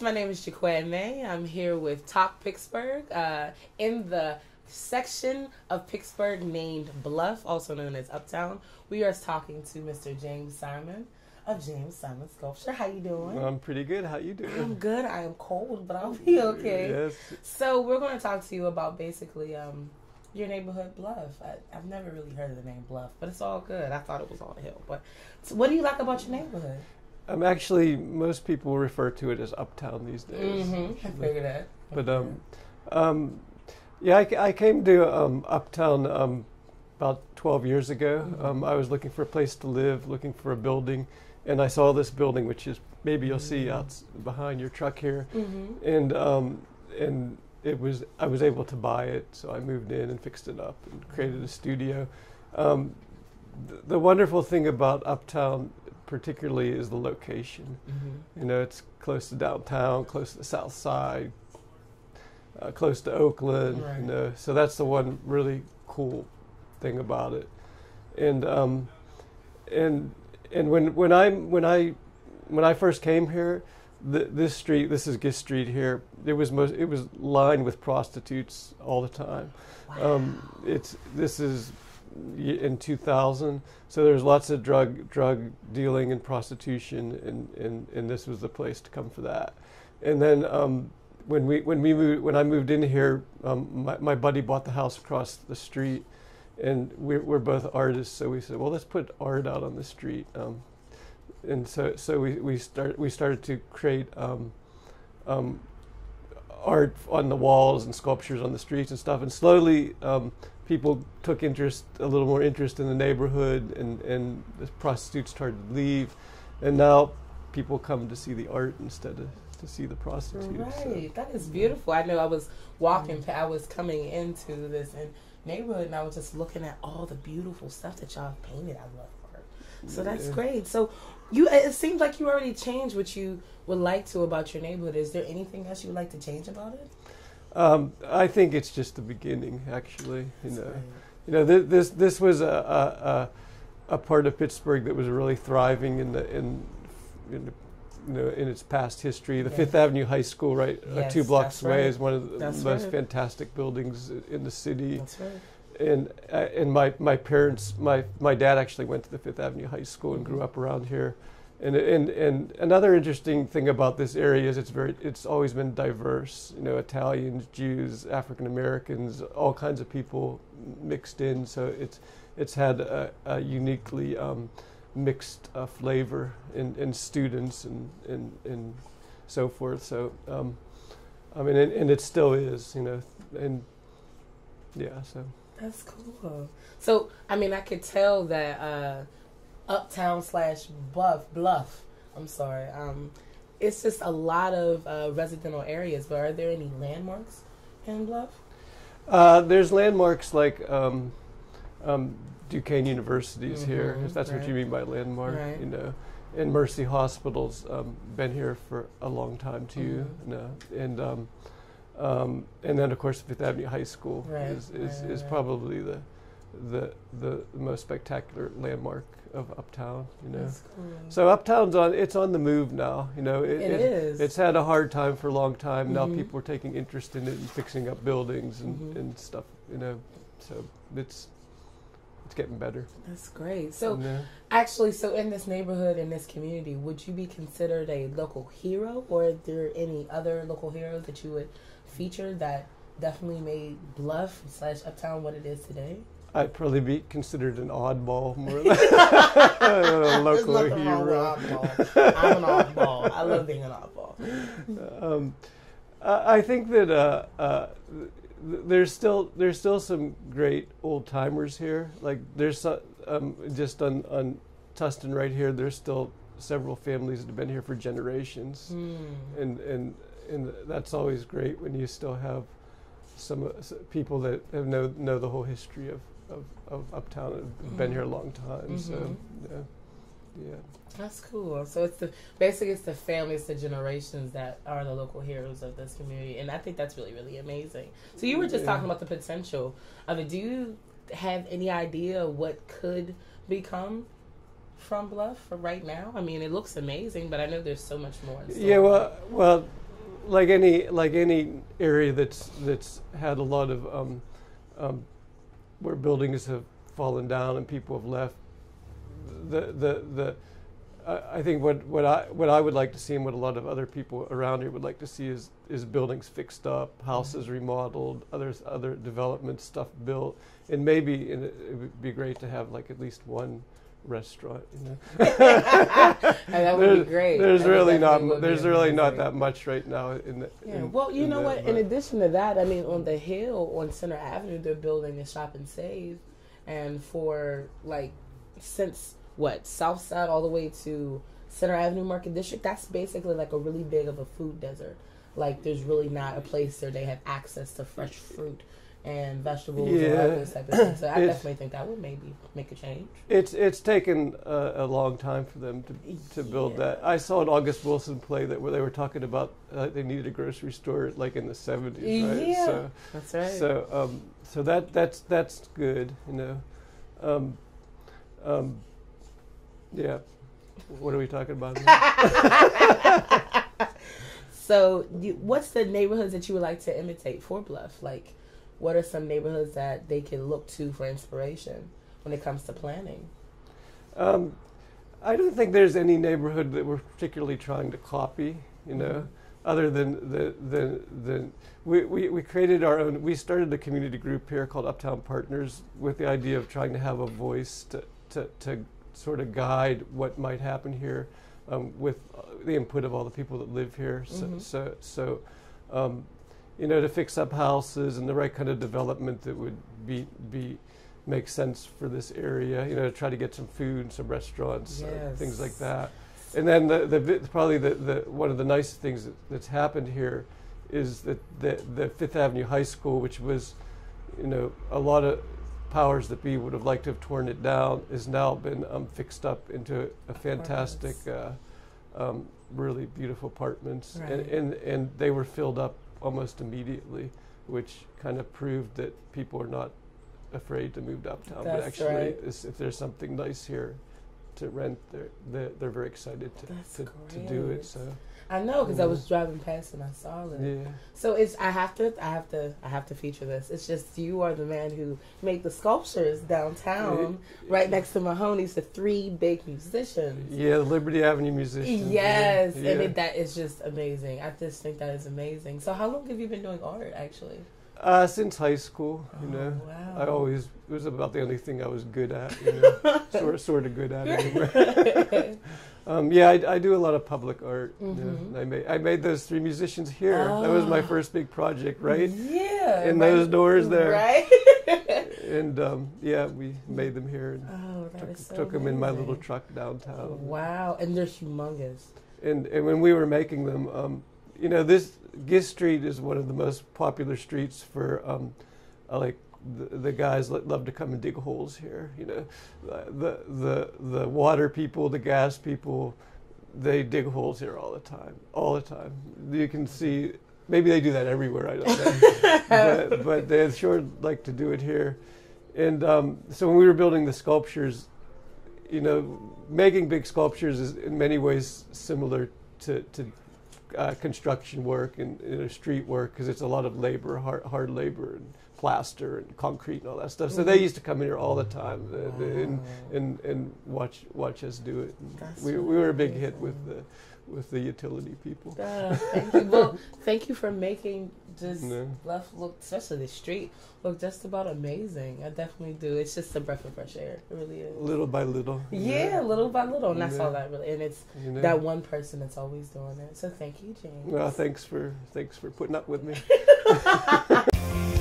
My name is Jacquea Mae. I'm here with Talk Pittsburgh uh, in the section of Pittsburgh named Bluff, also known as Uptown. We are talking to Mr. James Simon of James Simon Sculpture. How you doing? I'm pretty good. How you doing? I'm good. I am cold, but I'll be okay. Yes. So we're going to talk to you about basically um, your neighborhood, Bluff. I, have never really heard of the name Bluff, but it's all good. I thought it was all hill. But so what do you like about your neighborhood? Um, actually, most people refer to it as Uptown these days. Mm-hmm. I figured that. But um, um, yeah, I, I came to um, Uptown um, about 12 years ago. Mm-hmm. Um, I was looking for a place to live, looking for a building, and I saw this building, which is maybe you'll see mm-hmm. out behind your truck here, mm-hmm. and um, and it was I was able to buy it, so I moved in and fixed it up and created a studio. Um, th- the wonderful thing about Uptown particularly is the location. Mm-hmm. You know, it's close to downtown, close to the South Side, uh, close to Oakland. Right. You know, so that's the one really cool thing about it. And um, and and when when I when I when I first came here, this street, this is Gist Street here. It was most it was lined with prostitutes all the time. Wow. Um, it's this is in 2000. So there's lots of drug drug dealing and prostitution, and, and, and this was the place to come for that. And then um, when we when we moved, when I moved in here, um, my, my buddy bought the house across the street, and we're, we're both artists. So we said, well, let's put art out on the street. Um, and so so we we start we started to create. Um, um, art on the walls and sculptures on the streets and stuff, and slowly um, people took interest, a little more interest in the neighborhood, and, and the prostitutes started to leave. And now people come to see the art instead of to see the prostitutes. Right, so. that is beautiful. I know I was walking, I was coming into this neighborhood, and I was just looking at all the beautiful stuff that y'all painted. I love art, so that's great. So you, it seems like you already changed what you would like to about your neighborhood. Is there anything else you would like to change about it? Um, I think it's just the beginning, actually. You know, Right. you know, th- this this was a, a a part of Pittsburgh that was really thriving in the in, in the, you know in its past history. The Yeah. Fifth Avenue High School, right, uh, two blocks away, right. is one of the That's most right. fantastic buildings in the city. That's right. and uh, and my my parents my my dad actually went to the Fifth Avenue High School and grew up around here, and and and another interesting thing about this area is it's very it's always been diverse. You know, Italians, Jews, African Americans, all kinds of people mixed in. So it's it's had a, a uniquely um, mixed uh, flavor in, in students and, and and so forth. So um, I mean, and, and it still is. You know, and yeah. So. That's cool. So, I mean, I could tell that uh, Uptown slash buff Bluff. I'm sorry. Um, it's just a lot of uh, residential areas. But are there any landmarks in Bluff? Uh, there's landmarks like um, um, Duquesne University is here, Mhm, if that's what you mean by landmark, Right. you know. And Mercy Hospital's um, been here for a long time too, Mhm. you know. and um, um, and then of course Fifth Avenue High School Right, is is, right, is right. probably the, the the most spectacular landmark of Uptown, you know. Cool. So Uptown's on it's on the move now, you know. it is. It's had a hard time for a long time. Now Mhm. people are taking interest in it and fixing up buildings and, Mhm. and stuff, you know. So it's it's getting better. That's great. So, actually, so in this neighborhood, in this community, would you be considered a local hero, or are there any other local heroes that you would feature that definitely made Bluff slash Uptown what it is today? I'd probably be considered an oddball more than a local There's wrong with hero. oddball. I'm an oddball. I love being an oddball. Um, I I think that uh, uh, there's still there's still some great old timers here. Like there's so- um, just on on Tustin right here. There's still several families that have been here for generations. Hmm. and and and that's always great when you still have some uh, people that have know know the whole history of of, of uptown have been Mhm. here a long time. So Mhm. yeah, yeah. That's cool. So it's the basically it's the families, the generations that are the local heroes of this community, and I think that's really really amazing. So you were just Yeah. talking about the potential of it. Do you have any idea what could become from Bluff for right now? I mean, it looks amazing, but I know there's so much more. Yeah, well, well, like any like any area that's that's had a lot of um, um, where buildings have fallen down and people have left. The the the I I think what, what I what I would like to see and what a lot of other people around here would like to see is is buildings fixed up, houses mm-hmm. remodeled, others other development stuff built, and maybe and it, it would be great to have like at least one restaurant. You know? And that would there's, be great. There's That really not definitely mu- would be there's really not that much right now in the. Yeah, in- well, you in know what? In addition to that, I mean, on the hill on Centre Avenue, they're building a Shop 'n Save, and for like since what South Side all the way to Centre Avenue Market District, that's basically like a really big of a food desert. Like, there's really not a place where they have access to fresh fruit and vegetables Yeah. or those type of things. So I It's- definitely think that would maybe make a change. It's it's taken a, a long time for them to to build Yeah. that. I saw an August Wilson play that where they were talking about uh, they needed a grocery store like in the seventies, right? Yeah. So That's right. so um, so that that's that's good, you know. Um, um, yeah. What are we talking about? So, you, what's the neighborhoods that you would like to imitate for Bluff? Like, what are some neighborhoods that they can look to for inspiration when it comes to planning? Um, I don't think there's any neighborhood that we're particularly trying to copy, you know, Mhm. other than the the the we, we, we created our own. We started a community group here called Uptown Partners with the idea of trying to have a voice to to, to sort of guide what might happen here, um, with the input of all the people that live here. So Mhm. so so. Um, you know, to fix up houses and the right kind of development that would be be make sense for this area. You know, to try to get some food, some restaurants, uh, things like that. And then the, the probably the, the one of the nice things that, that's happened here is that the, the Fifth Avenue High School, which was, you know, a lot of powers that be would have liked to have torn it down, has now been um, fixed up into a fantastic, uh, um, really beautiful apartments, and, Right. and and they were filled up almost immediately, which kind of proved that people are not afraid to move to uptown, but actually, right. is- if there's something nice here to rent, they're they're, they're very excited to, to, to do it. So I know because I was driving past and I saw it. yeah. So it's I have to I have to I have to feature this. It's just you are the man who made the sculptures downtown, right next to Mahoney's. The three big musicians. Yeah, the Liberty Avenue musicians. Yes, yeah. and it, that is just amazing. I just think that is amazing. So, how long have you been doing art, actually? Uh, since high school, you Oh, know, wow. I always it was about the only thing I was good at. You know, sort sort of good at it. um, yeah, I, I do a lot of public art. you know, Mhm. I made I made those three musicians here. That was my Ah. first big project, right? Yeah. In right- those doors there. Right. And um, yeah, we made them here and oh, that took, is so took them in my little truck downtown. Wow, and they're humongous. and and when we were making them, um, you know, this Gist Street is one of the most popular streets for um, uh, like the, the guys that love to come and dig holes here. You know, the the the water people, the gas people, they dig holes here all the time, all the time. You can see. Maybe they do that everywhere. I don't know, but, but they sure like to do it here. And um, so when we were building the sculptures, you know, making big sculptures is in many ways similar to, to uh, construction work and know, street work because it's a lot of labor, hard, hard labor, and plaster and concrete and all that stuff. So they Mhm. used to come in here all the time uh, and, Wow. and and watch watch us do it. And we we were a big hit with the with the utility people. Uh, thank you. Well, thank you for making just No. Bluff look, especially the street, look just about amazing. I definitely do. It's just a breath of fresh air. It really is. Little by little. you Yeah, little by little, and that's Yeah. all that really. And it's you know. that one person that's always doing it. So thank you, James. Well, thanks for thanks for putting up with me.